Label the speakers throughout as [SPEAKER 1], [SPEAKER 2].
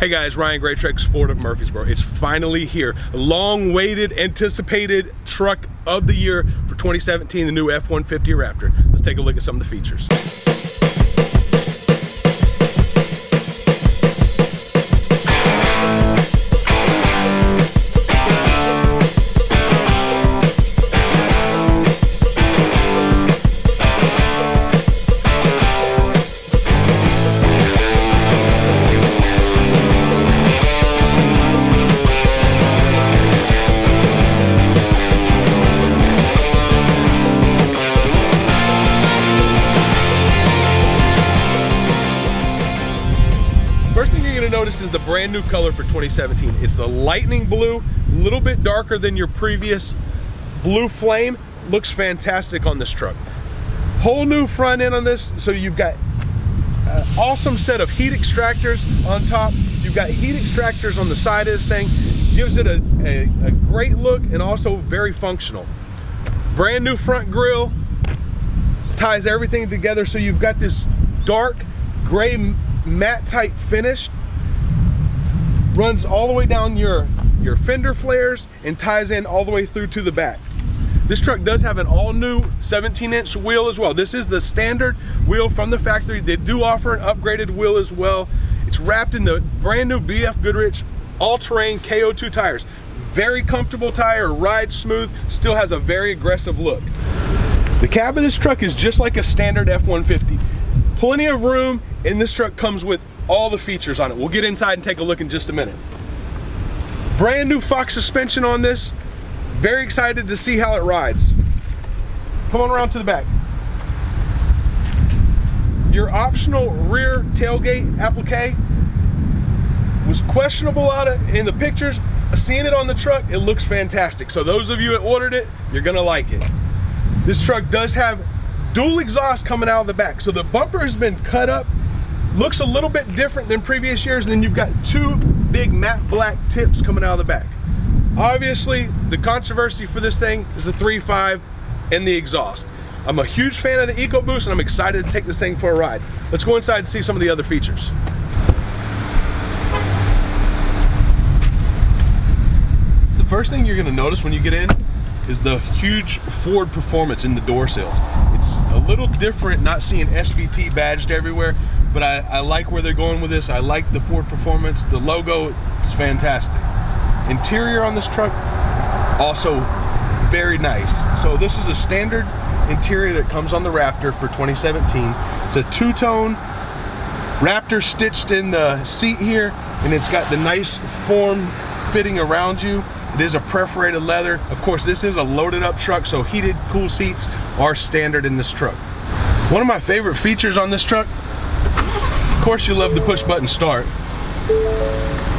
[SPEAKER 1] Hey guys, Ryan Greatrex, Ford of Murfreesboro. It's finally here. Long waited, anticipated truck of the year for 2017, the new F-150 Raptor. Let's take a look at some of the features. You're gonna notice is the brand new color for 2017. It's the lightning blue, a little bit darker than your previous blue flame. Looks fantastic on this truck. Whole new front end on this, so you've got an awesome set of heat extractors on top. You've got heat extractors on the side of this thing. Gives it a, a, a great look and also very functional. Brand new front grille, ties everything together so you've got this dark gray matte type finish runs all the way down your your fender flares and ties in all the way through to the back. This truck does have an all new 17 inch wheel as well. This is the standard wheel from the factory. They do offer an upgraded wheel as well. It's wrapped in the brand new bf goodrich all-terrain ko2 tires. Very comfortable tire rides smooth still has a very aggressive look. The cab of this truck is just like a standard F-150 plenty of room and this truck comes with all the features on it. We'll get inside and take a look in just a minute. Brand new Fox suspension on this. Very excited to see how it rides. Come on around to the back. Your optional rear tailgate applique was questionable out of, in the pictures. Seeing it on the truck, it looks fantastic. So those of you that ordered it, you're gonna like it. This truck does have dual exhaust coming out of the back. So the bumper has been cut up looks a little bit different than previous years and then you've got two big matte black tips coming out of the back. Obviously the controversy for this thing is the 3.5 and the exhaust. I'm a huge fan of the ecoboost and i'm excited to take this thing for a ride. Let's go inside and see some of the other features. The first thing you're going to notice when you get in is the huge Ford performance in the door sills. It's a little different not seeing SVT badged everywhere, but I, I, like where they're going with this. I like the Ford performance. The logo is fantastic. Interior on this truck, also very nice. So this is a standard interior that comes on the Raptor for 2017. It's a two-tone Raptor stitched in the seat here, and it's got the nice form fitting around you. It is a perforated leather. Of course, this is a loaded up truck, so heated cool seats are standard in this truck. One of my favorite features on this truck, of course you love the push button start,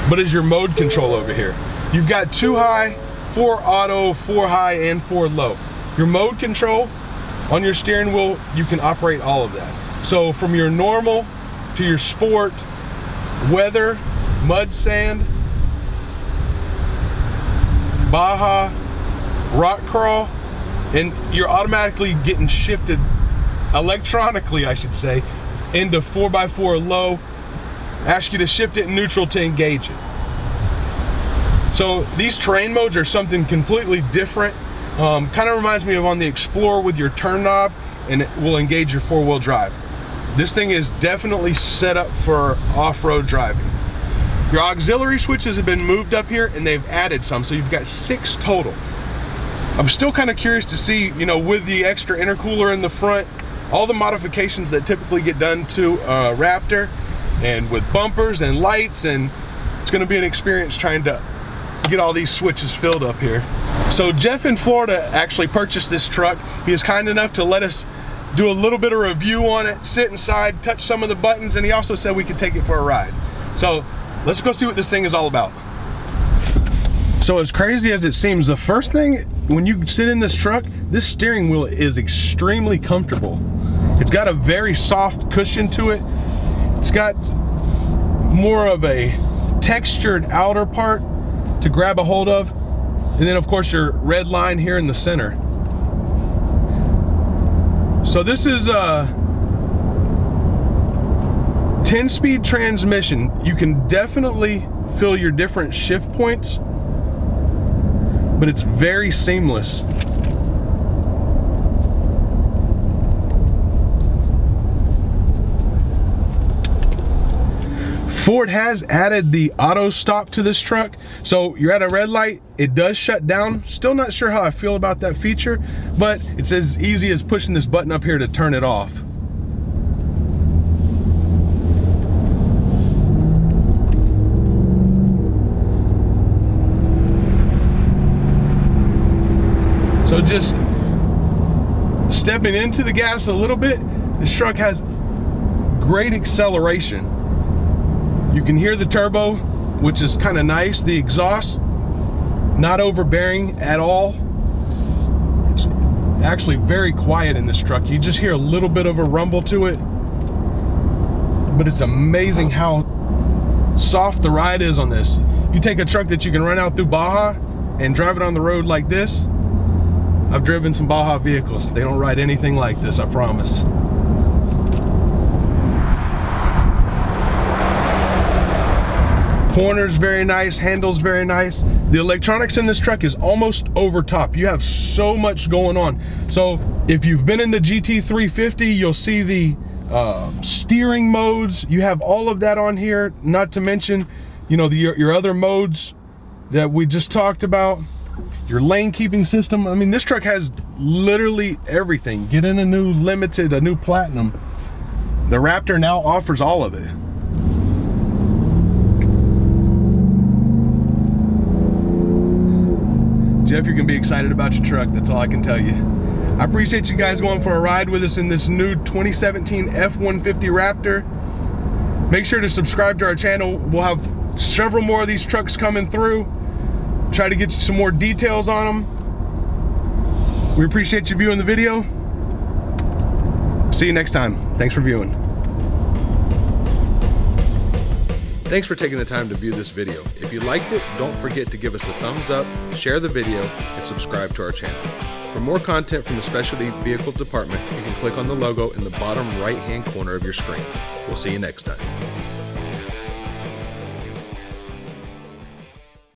[SPEAKER 1] but is your mode control over here. You've got two high, four auto, four high, and four low. Your mode control on your steering wheel, you can operate all of that. So from your normal to your sport, weather, mud, sand, Baja, rock crawl, and you're automatically getting shifted electronically, I should say, into 4x4 low. Ask you to shift it in neutral to engage it. So these terrain modes are something completely different. Um, kind of reminds me of on the Explorer with your turn knob and it will engage your four-wheel drive. This thing is definitely set up for off-road driving. Your auxiliary switches have been moved up here and they've added some, so you've got six total. I'm still kind of curious to see, you know, with the extra intercooler in the front, all the modifications that typically get done to a Raptor, and with bumpers and lights, and it's gonna be an experience trying to get all these switches filled up here. So Jeff in Florida actually purchased this truck. He is kind enough to let us do a little bit of review on it, sit inside, touch some of the buttons, and he also said we could take it for a ride. So Let's go see what this thing is all about. So as crazy as it seems, the first thing, when you sit in this truck, this steering wheel is extremely comfortable. It's got a very soft cushion to it. It's got more of a textured outer part to grab a hold of. And then of course your red line here in the center. So this is a 10 speed transmission, you can definitely feel your different shift points, but it's very seamless. Ford has added the auto stop to this truck. So you're at a red light, it does shut down. Still not sure how I feel about that feature, but it's as easy as pushing this button up here to turn it off. So just stepping into the gas a little bit, this truck has great acceleration. You can hear the turbo, which is kind of nice. The exhaust, not overbearing at all. It's actually very quiet in this truck. You just hear a little bit of a rumble to it, but it's amazing how soft the ride is on this. You take a truck that you can run out through Baja and drive it on the road like this. I've driven some Baja vehicles. They don't ride anything like this, I promise. Corners very nice, handles very nice. The electronics in this truck is almost over top. You have so much going on. So if you've been in the GT350, you'll see the uh, steering modes. You have all of that on here, not to mention, you know, the, your, your other modes that we just talked about. Your lane keeping system. I mean, this truck has literally everything. Get in a new limited, a new platinum. The Raptor now offers all of it. Jeff, you're gonna be excited about your truck. That's all I can tell you. I appreciate you guys going for a ride with us in this new 2017 F-150 Raptor. Make sure to subscribe to our channel. We'll have several more of these trucks coming through. Try to get you some more details on them. We appreciate you viewing the video. See you next time. Thanks for viewing. Thanks for taking the time to view this video. If you liked it, don't forget to give us a thumbs up, share the video, and subscribe to our channel. For more content from the Specialty Vehicle Department, you can click on the logo in the bottom right hand corner of your screen. We'll see you next time.